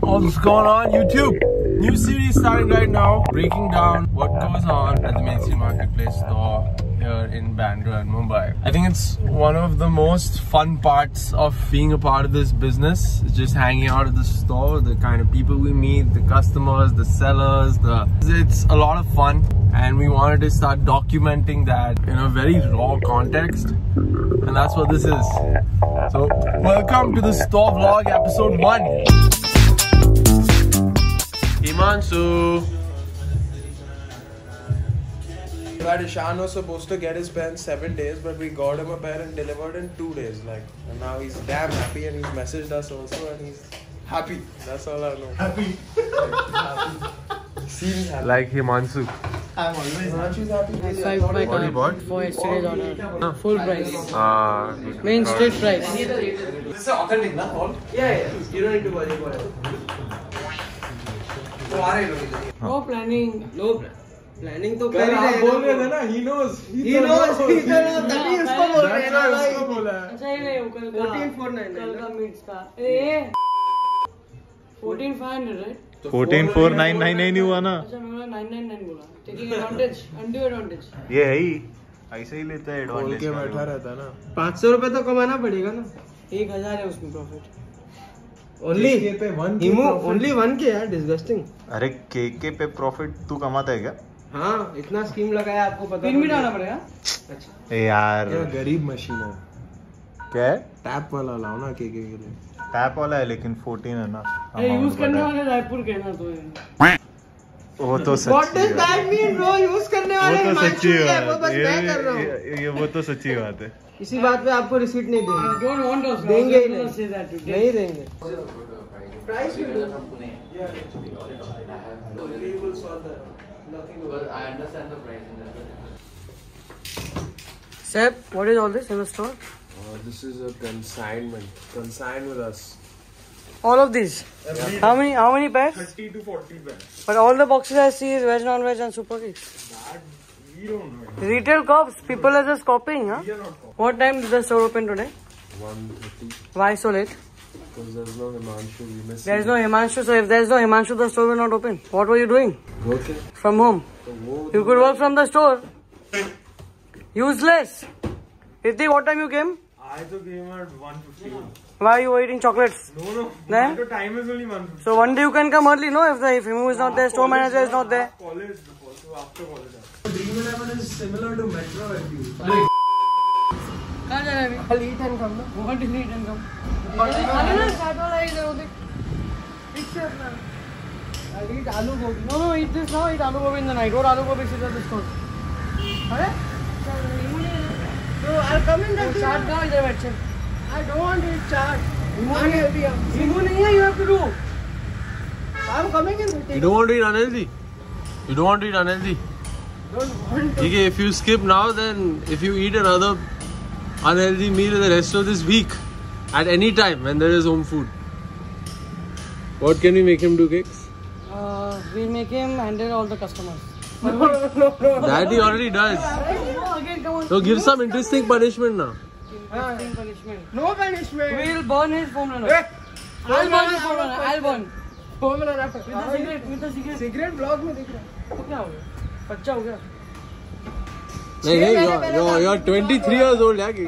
What's going on YouTube? New series starting right now, breaking down what goes on at the mainstream marketplace store here in Bandra and Mumbai. I think it's one of the most fun parts of being a part of this business. Just hanging out at the store, the kind of people we meet, the customers, the sellers, the it's a lot of fun and we wanted to start documenting that in a very raw context and that's what this is. So welcome to the store vlog episode 1. Himanshu. That Ishan was supposed to get his pen seven days, but we got him a pen and delivered in two days. Like, and now he's damn happy, and he's messaged us also, and he's happy. That's all I know. Happy. Seems happy. Like Himanshu. Himanshu's happy. That's why I bought What you card bought? for yesterday's order. Full price. Uh, Main straight price. This is authentic, na? All. Yeah, yeah. You don't need to worry about it. No planning. No planning तो कर ही आप बोल रहे थे ना he knows He knows, he knows, तभी उसको बोल रहे हैं ना भाई। उसको बोला है। अच्छा ये ले वो कल का 14,499 कल का मीट्स का। ए 14500 right fourteen four nine nine नहीं हुआ ना। अच्छा मैं बोला 999 बोला। टेकिंग एडवांटेज अनड्यू एडवांटेज ये है ही। ऐसे ही लेता है बोल एडवांटेज के बैठा रहता है ना। पाँच सौ रुपए तो कमाना पड़ेगा ना। एक हज़ार है उसमें प्रॉफिट ओनली के के profit। ओनली वन के यार डिस्गस्टिंग अरे केक के पे प्रॉफिट तू कमाता है क्या? हाँ इतना स्कीम लगाया आपको पता पिन भी डालना पड़ेगा। अच्छा। ए यार। ये गरीब मशीन है? क्या? है टैप वाला लाओ ना के के लिए। टैप वाला है लेकिन फोर्टीन है ना। अरे यूज़ करने वाले रायपुर के ना तो वो तो What सच्ची does बात that mean bro? यूज़ करने वो वाले तो सच्ची ही है, वो बस ये, मैं कर रहा हूँ। ये, ये वो तो सच्ची बात है। इसी बात पे आपको रिसीट नहीं देंगे. देंगे ही नहीं that नहीं देंगे Seb, what is all this in the store? Uh, this is a consignment. Consign with us. All of these. Yeah. How many? How many pairs? 30 to 40 pairs. But all the boxes I see is veg, non-veg, and super kicks. We don't know. Retail cops. People are just copying, huh? We are not copying. What time does the store open today? 130 Why so late? because there's no Himanshu. We miss There is no Himanshu. So if there is no Himanshu, the store will not open. What were you doing? Working. From home. So You could work from the store. Useless. Ritik, what time you came? I तो came at 1:15. Why are you eating chocolates? No, no. Then? The time is only 1:15. So one day you can come early, no? If the if Himu is not there, store manager is not there. College before, so after college. Dream Eleven is similar to Metro I feel. कहाँ जा रहा है अभी? eat and come. What is it and come? अरे ना चाट वाला इधर उधर. Eat this now. I'll eat aloo gobi. No, no, eat this now. Eat aloo gobi in the night. What aloo gobi is at the store? अरे? तो I'll come in that. चाट खाओ इधर बैठ चल. I don't want to eat chaat. Unhealthy. Himu नहीं है. You have to do. I'm coming in. you don't want to eat unhealthy? You don't want to eat unhealthy? Don't want to. Okay, if you skip now, then if you eat another unhealthy meal the rest of this week, at any time when there is home food, what can we make him do, cakes? Uh, we'll make him handle all the customers. That he already does. No, again, come on. So give some interesting punishment now. Interesting punishment. No punishment. We'll burn his phone runner. I'll burn his phone runner. I'll burn. Home runner. With a cigarette. With a cigarette. Cigarette vlog में दिख रहा है. तो क्या हो गया? बच्चा हो गया? नहीं नहीं you're, you're 23 years old यार के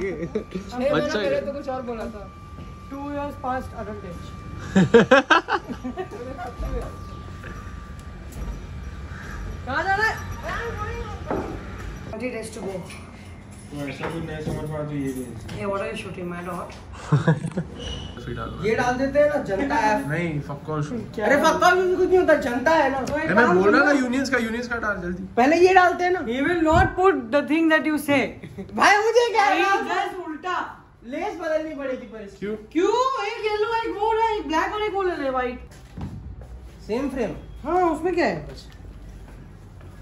बच्चा है तो कुछ और बोला था. Two years past adult age. कहाँ जाना है? Twenty days to go. तो नहीं समझ तो ये भी ये डाल देते हैं ना जनता ऐप. नहीं अरे पक्का भी कुछ नहीं होता जनता है ना. मैं बोल रहा ना यूनियंस का यूनियंस का डाल जल्दी पहले ये डालते हैं ना. He will not put the thing that you say. भाई मुझे क्या है? उल्टा. लेस बदलनी पड़ेगी पर क्यों क्यों? एक येलो एक वो है, एक ब्लैक और एक वो ले ले व्हाइट. Same frame. हाँ उसमें क्या है?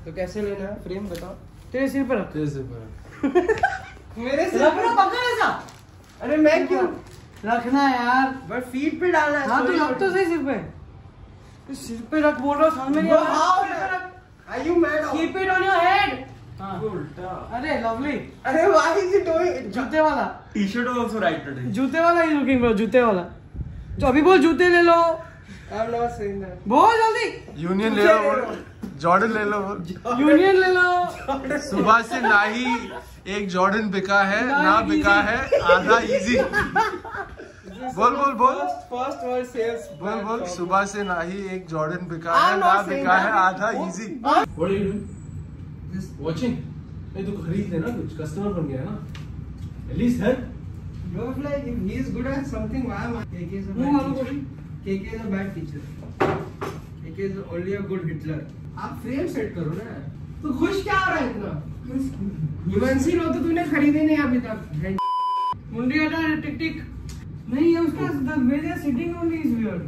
तो कैसे लेना है फ्रेम बताओ. तेरे सिर पे रख. जैसे पर मेरे सिर रखना पकड़ ऐसा. अरे मैं क्यों? रखना यार. बट फीट पे डालना है. हाँ तो रख तो सही सिर पे. तो सिर पे रख बोल रहा समझ में नहीं आ रहा. Are you mad? Keep it on your head. अरे लवली अरे why is it doing? जूते वाला T-shirt also right today. जूते वाला ही लुकिंग ब्रो जूते वाला तो अभी बोल जूते ले लो I'm not saying that. बहुत जल्दी यूनियन ले लो जॉर्डन ले लो। यूनियन ले लो। सुबह से ना ही एक जॉर्डन बिका है ना बिका है आधा इजी बोल बोल बोल। फ़र्स्ट सेल्स बोल बोल। सुबह से ना ही एक जॉर्डन बिका है ना बिका है आधा इजी वॉचिंग नहीं तो खरीद लेना कुछ कस्टमर बन गया ना। एटलीस्ट है। आप फ्रेम सेट करो ना। तो खुश क्या हो रहा है इतना? युवंशी रो तो तूने खरीदे नहीं अभी तक। मुंडी होता है टिक टिक। नहीं है उसका the way sitting on this wear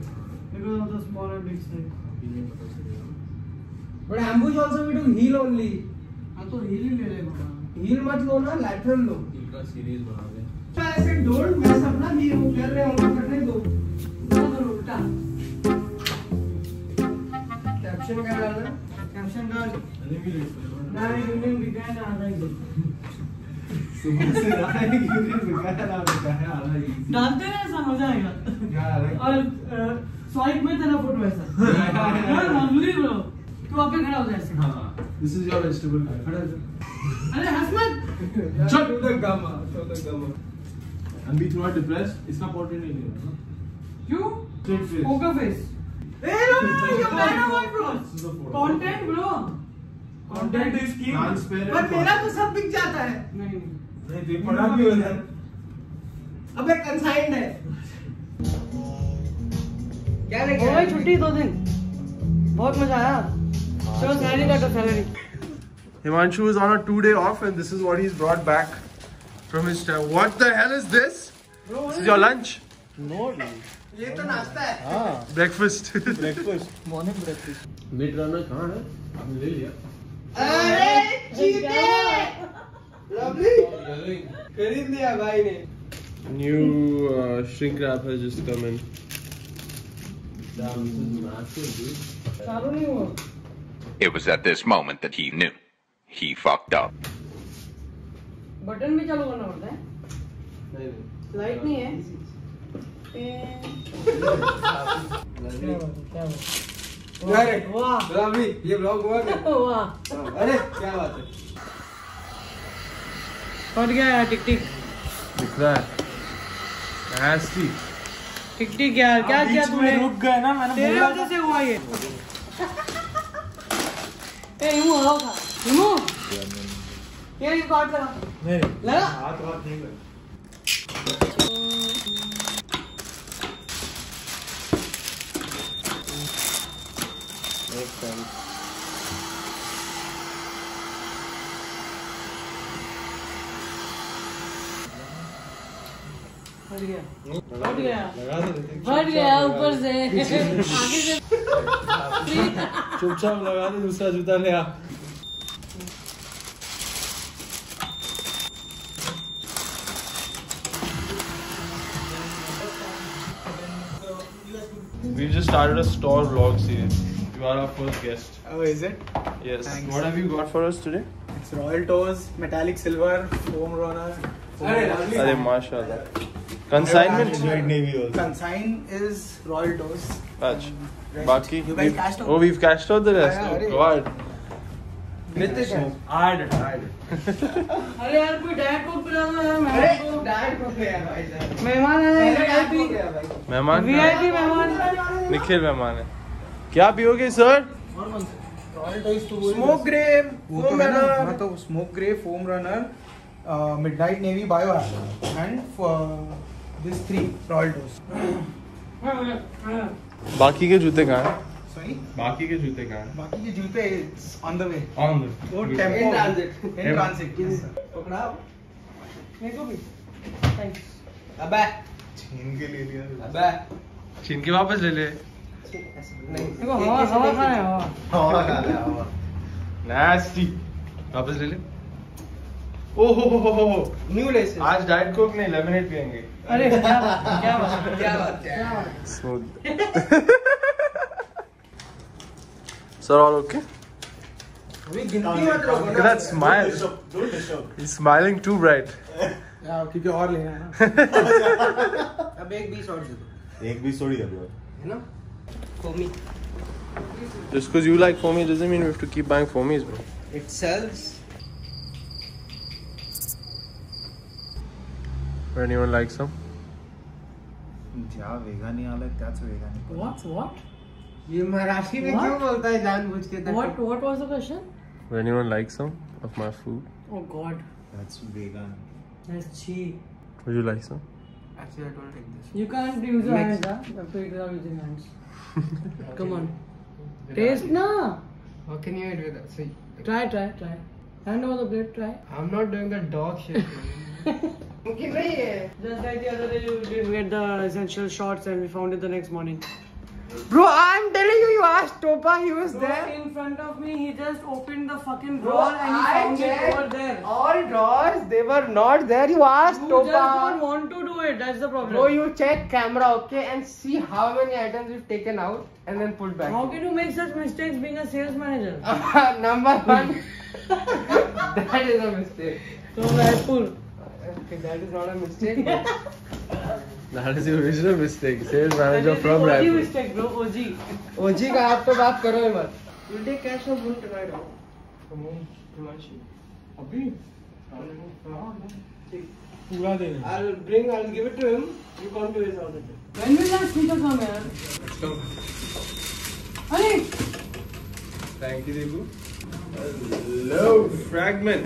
because of the smaller big size but एम्बुज also we too heel only हाँ तो हील ही ले ले बड़ा। हील मत लो ना लैटरल लो। इनका सीरीज़ बना दे। अच्छा, ऐसे डोंट मैं सपना हीरो कर रहे हूँ करने दो। रहा है कि यूनियन बिकाया ना बिकाया आधा ही डालते ना ऐसा मज़ा आएगा और स्वाइप में तेरा फ़ोटो ऐसा हाँ नॉर्मली ब्रो तू वहाँ पे खड़ा हो जाए ऐसे हाँ दिस इज़ योर वेजिटेबल खड़ा अरे हंस मत Show the gamma. Show the gamma. I'm be थोड़ा डिप्रेस्ड इसका पोर्ट्रेट नहीं लेना ना क्यों straight face A no no you content bro content is की पर मेरा तो सब बिक जाता है. नहीं नहीं तो पढ़ा भी होता है अबे कंसाइंड है. क्या लेके हो? गई छुट्टी दो दिन बहुत मज़ा आया चलो सैलरी काटो salary Himanshu is on a two day off and this is what he's brought back from his time. What the hell is this? This is your lunch? ये तो नाश्ता है. Breakfast. मिड रनर कहाँ है आपने ले लिया अरे चीते. लवली. खरीद लिया भाई ने. Uh, come in. damn this is massive dude चालू नहीं हुआ It was at this moment that he knew. He fucked up. Button भी चालू करना पड़ता है नहीं नहीं लाइट नहीं है अरे ये ब्लॉग हुआ अरे क्या बात है? फट गया यार टिक टिक दिख रहा है. टिक टिक यार क्या किया तूने रुक गए ना मैंने तेरे वजह से हुआ ये ए हिमू हलाओ था हिमू ये ये काट लगा नहीं लगा हाथ हाथ नहीं कर Makes sense. फट गया फट गया लगा दे फट गया ऊपर से आगे से चुपचाप लगा दे दूसरा जूता ले आ We just started a store vlog series. You are our first guest. Oh, is it? Yes. Thanks. What have you got for us today? It's Royal Toes, metallic silver, foam runner. अरे mashallah. Consignment? Consign is Royal Toes. Guys cashed? Oh, we've cashed out the rest. Oh. God. नित्य आड आड अरे यार कोई diet Coke पिला दो यार अरे मेहमान को हो भाई मेहमान है हो. मेहमान वीआईपी मेहमान निखिल मेहमान है क्या पियोगे सर? Smoke grey, वो तो है ना. हाँ तो smoke grey foam runner midnight navy bio and this three royal toast बाकी के जूते कहाँ हैं? बाकी के जूते कहाँ हैं? बाकी के जूते ऑन द वे ऑन वो the tempo In transit. In transit पकड़ा. मेरे को भी। थैंक्स अबे. छीन के ले लिया। अबे. छीन के वापस ले ले। नहीं. देखो हवा हवा खाना है हवा हवा खा लिया हवा नास्टी वापस ले ले ओ हो हो हो हो New laces. आज डाइट कोक नहीं लेमनेड पियेंगे अरे क्या क्या बात क्या बात क्या बात smooth sir all okay that smile. He's smiling too bright. यार क्योंकि और लेना है ना. अब एक बीस और दे दो. एक भी थोड़ी है है ना? for me. Just because you like foamy doesn't mean we have to keep buying foamies, bro. It sells. Would anyone like some? ज्या वेगाने आलाय त्याच वेगाने What? What? ये मराठी में What? क्यों बोलता है जानबूझ के What? What was the question? Would anyone like some of my food? Oh God, त्याच वेगाने that's cheap. Would you like some? Actually, I don't like this. You can't use your hands, huh? You have to eat without using hands. Come on. Taste na. How can you eat that? See. Try, try, try. Hand over the plate, try. I'm not doing that dog shit. okay, Just like the other day, you did we had the essential shots and we found it the next morning. Bro, I'm telling you, you asked Topa, he was Bro, there. in front of me, he just opened the fucking Bro, drawer and he I found it over there. All drawers, they were not there. You asked You just don't want to do it. That's the problem. Bro, you check camera, okay, and see how many items you've taken out and then put back. How can you make such mistakes being a sales manager? Number one, that is a mistake. So cool. Okay, that is not a mistake. but- That is the original mistake. Sales manager That is from the OG Raipur. mistake, bro. OG. OG का आप तो बात करो ही मत. You take cash or boon tonight, huh? From home, Himanshu. अभी ठीक. पूरा दिन है I'll bring, I'll give it to him. You come to his house. and take. When will that speaker come here? Honey! Thank you, Deepu. Hello, fragment.